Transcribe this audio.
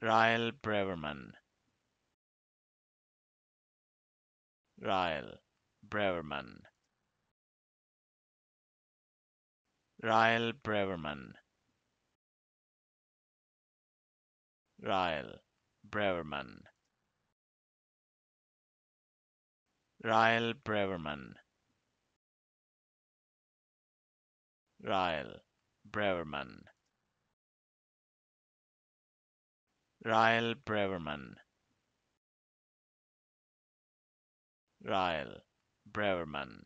Ryle Breverman. Ryle Breverman. Ryle Breverman. Ryle Breverman. Ryle Breverman. Ryle Breverman. Ryle Braverman Ryle Braverman